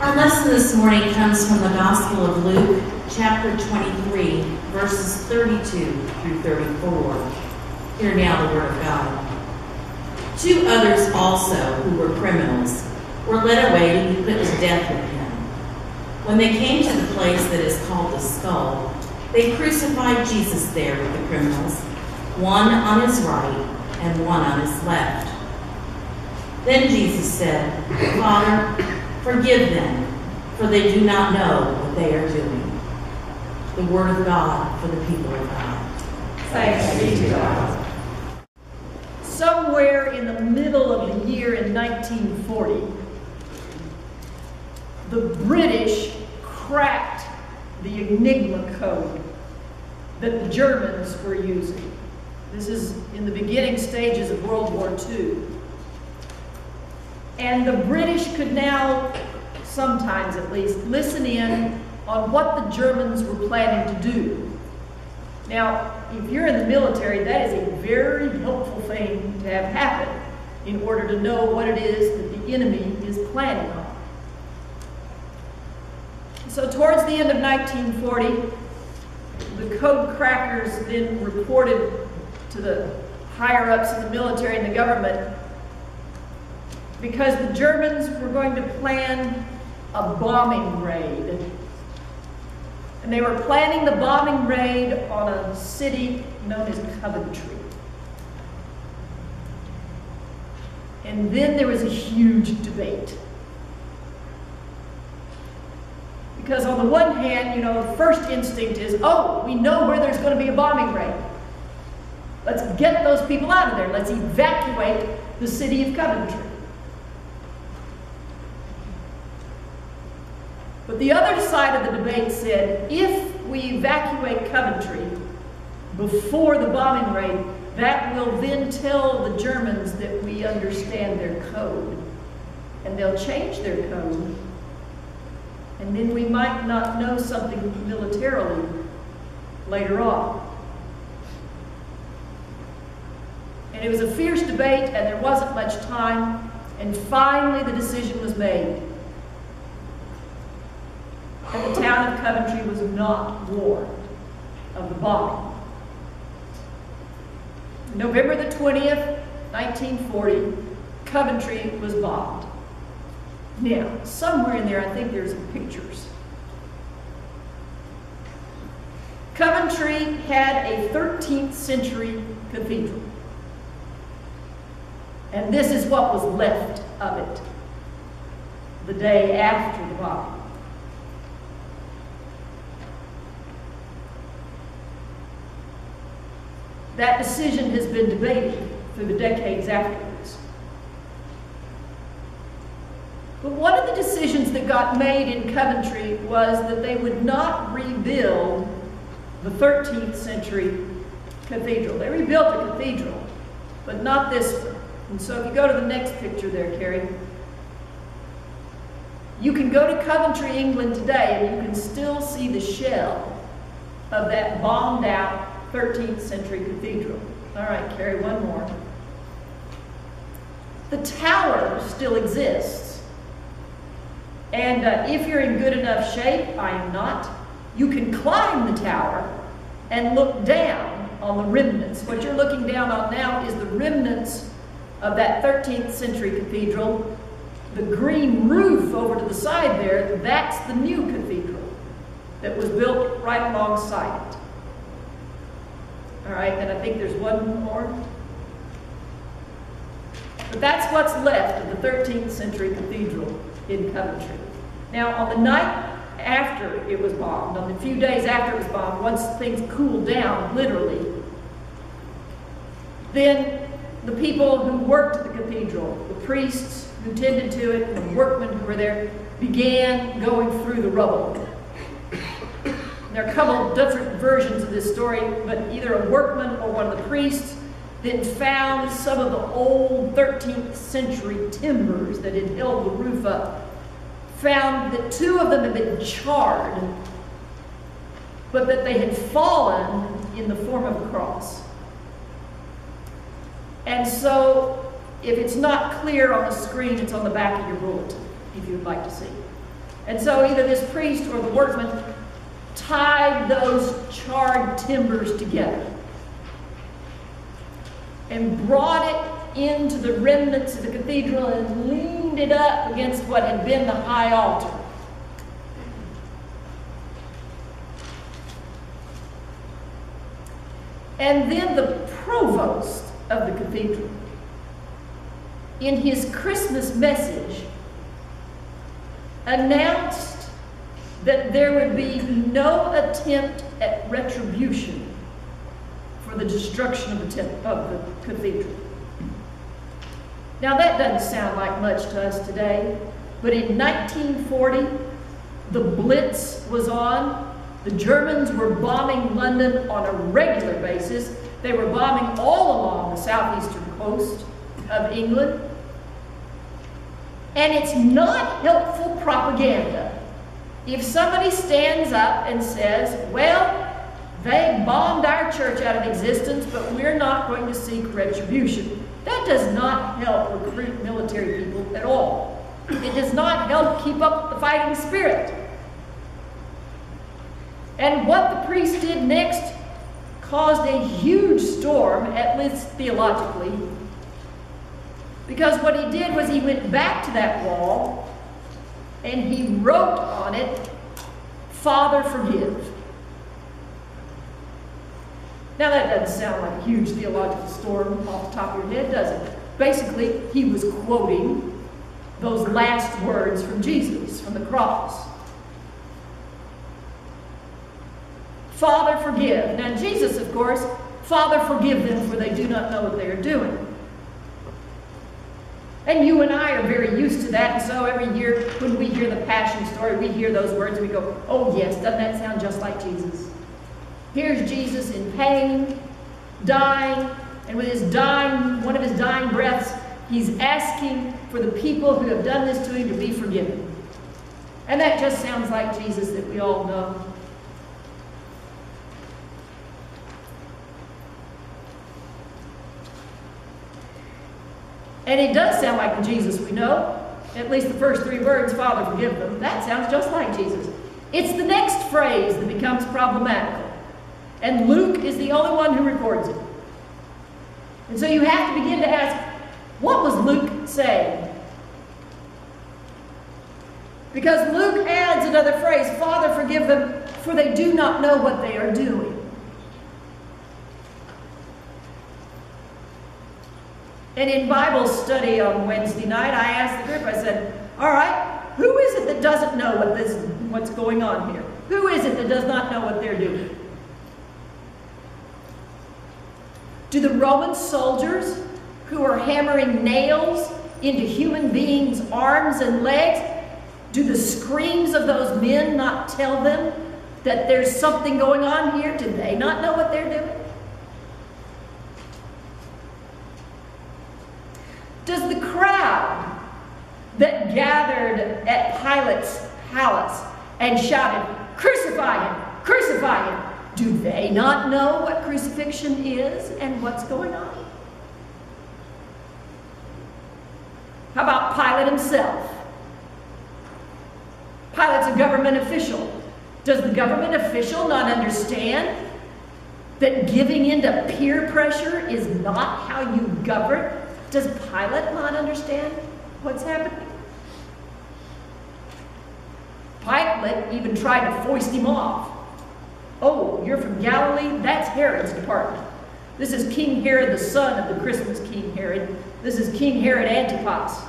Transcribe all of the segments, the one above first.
Our lesson this morning comes from the Gospel of Luke, chapter 23, verses 32 through 34. Hear now the Word of God. Two others also, who were criminals, were led away to be put to death with him. When they came to the place that is called the skull, they crucified Jesus there with the criminals, one on his right and one on his left. Then Jesus said, Father, forgive them, for they do not know what they are doing. The word of God for the people of God. Thanks be to God. Somewhere in the middle of the year in 1940, the British cracked the Enigma code that the Germans were using. This is in the beginning stages of World War II. And the British could now, sometimes at least, listen in on what the Germans were planning to do. Now, if you're in the military, that is a very helpful thing to have happen in order to know what it is that the enemy is planning on. So towards the end of 1940, the code crackers then reported to the higher ups in the military and the government because the Germans were going to plan a bombing raid. And they were planning the bombing raid on a city known as Coventry. And then there was a huge debate. Because on the one hand, you know, the first instinct is, oh, we know where there's going to be a bombing raid. Let's get those people out of there. Let's evacuate the city of Coventry. But the other side of the debate said, if we evacuate Coventry before the bombing raid, that will then tell the Germans that we understand their code. And they'll change their code and then we might not know something militarily later on. And it was a fierce debate, and there wasn't much time, and finally the decision was made. And the town of Coventry was not warned of the bombing. November the 20th, 1940, Coventry was bombed. Now, somewhere in there, I think there's pictures. Coventry had a 13th century cathedral. And this is what was left of it the day after the bombing. That decision has been debated through the decades afterwards. But one of the decisions that got made in Coventry was that they would not rebuild the 13th century cathedral. They rebuilt a cathedral, but not this one. And so if you go to the next picture there, Carrie, you can go to Coventry, England today, and you can still see the shell of that bombed out 13th century cathedral. All right, Carrie, one more. The tower still exists. And uh, if you're in good enough shape, I am not, you can climb the tower and look down on the remnants. What you're looking down on now is the remnants of that 13th century cathedral. The green roof over to the side there, that's the new cathedral that was built right alongside it. All right, and I think there's one more. But that's what's left of the 13th century cathedral in Coventry. Now, on the night after it was bombed, on the few days after it was bombed, once things cooled down, literally, then the people who worked at the cathedral, the priests who tended to it, the workmen who were there, began going through the rubble. There are a couple of different versions of this story, but either a workman or one of the priests then found some of the old 13th century timbers that had held the roof up found that two of them had been charred, but that they had fallen in the form of a cross. And so, if it's not clear on the screen, it's on the back of your bulletin, if you would like to see. And so either this priest or the workman tied those charred timbers together and brought it into the remnants of the cathedral and leaned it up against what had been the high altar. And then the provost of the cathedral, in his Christmas message, announced that there would be no attempt at retribution for the destruction of the, of the cathedral. Now, that doesn't sound like much to us today, but in 1940, the Blitz was on. The Germans were bombing London on a regular basis. They were bombing all along the southeastern coast of England. And it's not helpful propaganda if somebody stands up and says, well, they bombed our church out of existence, but we're not going to seek retribution. That does not help recruit military people at all. It does not help keep up the fighting spirit. And what the priest did next caused a huge storm, at least theologically, because what he did was he went back to that wall and he wrote on it, Father, forgive. Now, that doesn't sound like a huge theological storm off the top of your head, does it? Basically, he was quoting those last words from Jesus, from the cross. Father, forgive. Now, Jesus, of course, Father, forgive them, for they do not know what they are doing. And you and I are very used to that, and so every year when we hear the Passion story, we hear those words and we go, oh yes, doesn't that sound just like Jesus? Here's Jesus in pain, dying, and with his dying, one of his dying breaths, he's asking for the people who have done this to him to be forgiven. And that just sounds like Jesus that we all know. And it does sound like the Jesus we know. At least the first three words, Father, forgive them. That sounds just like Jesus. It's the next phrase that becomes problematical. And Luke is the only one who records it. And so you have to begin to ask, what was Luke saying? Because Luke adds another phrase, Father, forgive them, for they do not know what they are doing. And in Bible study on Wednesday night, I asked the group, I said, all right, who is it that doesn't know what this, what's going on here? Who is it that does not know what they're doing? Do the Roman soldiers who are hammering nails into human beings' arms and legs, do the screams of those men not tell them that there's something going on here? Do they not know what they're doing? Does the crowd that gathered at Pilate's palace and shouted, Crucify him! Crucify him! Do they not know what crucifixion is and what's going on? How about Pilate himself? Pilate's a government official. Does the government official not understand that giving in to peer pressure is not how you govern? Does Pilate not understand what's happening? Even tried to foist him off. Oh, you're from Galilee? That's Herod's department. This is King Herod, the son of the Christmas King Herod. This is King Herod Antipas.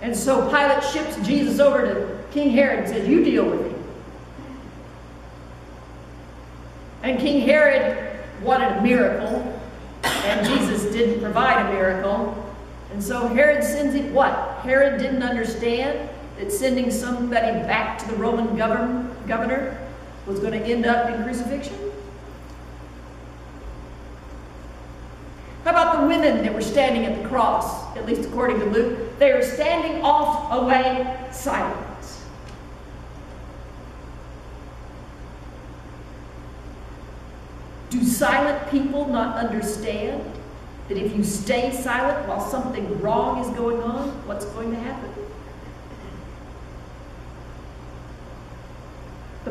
And so Pilate ships Jesus over to King Herod and says, You deal with him. And King Herod wanted a miracle, and Jesus didn't provide a miracle. And so Herod sends it what? Herod didn't understand that sending somebody back to the Roman govern, governor was going to end up in crucifixion? How about the women that were standing at the cross, at least according to Luke? They were standing off away silent. Do silent people not understand that if you stay silent while something wrong is going on, what's going to happen?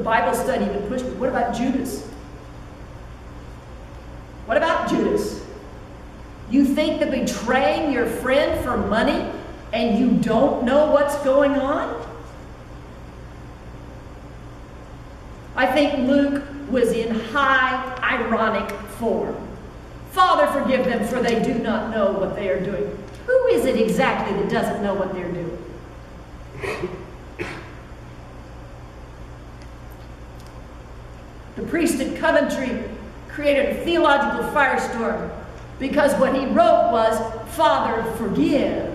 The Bible study even pushed me. What about Judas? What about Judas? You think that betraying your friend for money and you don't know what's going on? I think Luke was in high ironic form. Father, forgive them, for they do not know what they are doing. Who is it exactly that doesn't know what they're doing? The priest at Coventry created a theological firestorm because what he wrote was, Father, forgive.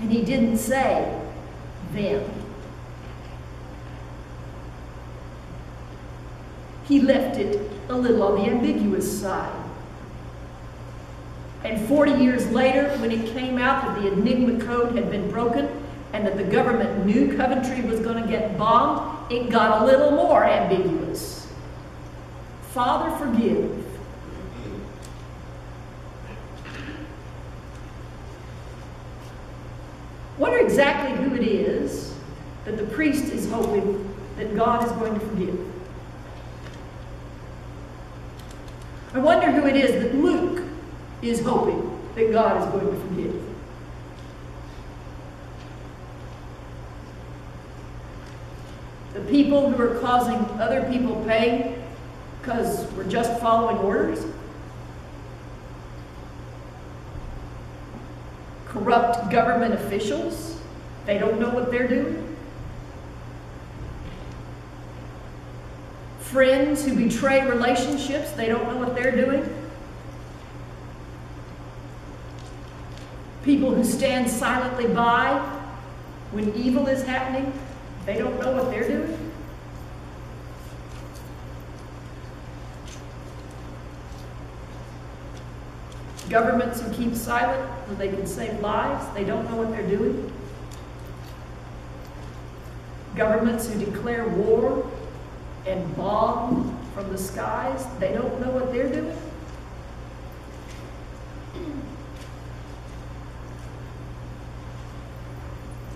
And he didn't say them. He left it a little on the ambiguous side. And 40 years later, when it came out that the Enigma Code had been broken and that the government knew Coventry was going to get bombed, it got a little more ambiguous. Father, forgive. Wonder exactly who it is that the priest is hoping that God is going to forgive. I wonder who it is that Luke is hoping that God is going to forgive. The people who are causing other people pain because we're just following orders? Corrupt government officials? They don't know what they're doing? Friends who betray relationships, they don't know what they're doing? People who stand silently by when evil is happening, they don't know what they're doing? Governments who keep silent so they can save lives, they don't know what they're doing? Governments who declare war and bomb from the skies, they don't know what they're doing?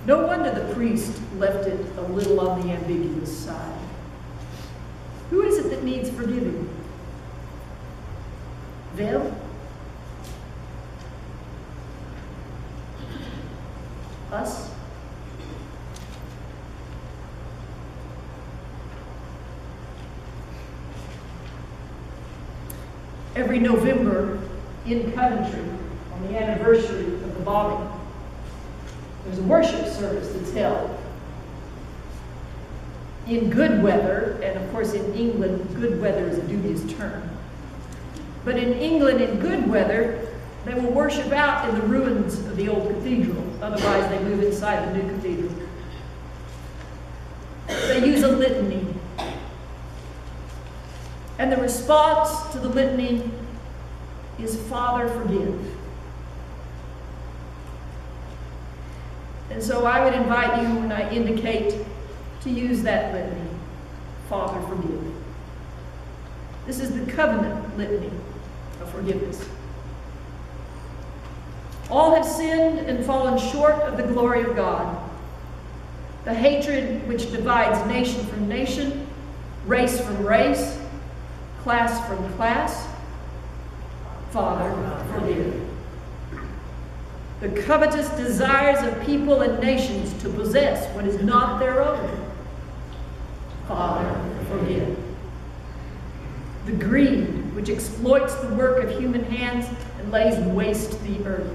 No wonder the priest left it a little on the ambiguous side. Who is it that needs forgiving? Them? Us? Every November in Coventry, on the anniversary of the bombing, there's a worship service that's held. In good weather, and of course in England, good weather is a dubious term. But in England, in good weather, they will worship out in the ruins of the old cathedral. Otherwise, they move inside the new cathedral. They use a litany. And the response to the litany is Father, forgive. And so I would invite you when I indicate to use that litany, Father, forgive. This is the Coventry litany of forgiveness. All have sinned and fallen short of the glory of God. The hatred which divides nation from nation, race from race, class from class, Father, forgive. The covetous desires of people and nations to possess what is not their own, Father, forgive. The greed which exploits the work of human hands and lays waste the earth,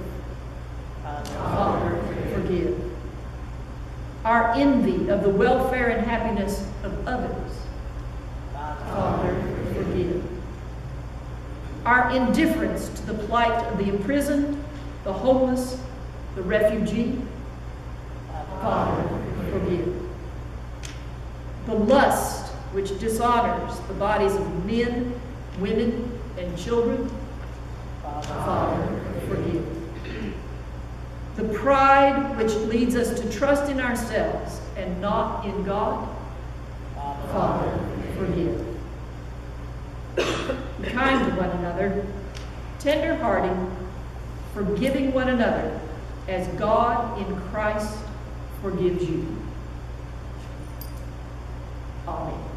Father, forgive. Our envy of the welfare and happiness of others, Father, forgive. Our indifference to the plight of the imprisoned, the homeless, the refugee, Father, forgive. The lust which dishonors the bodies of men, women, and children, Father, forgive. The pride which leads us to trust in ourselves and not in God, Father, forgive. Be kind to one another, tender-hearted, forgiving one another as God in Christ forgives you. Amen.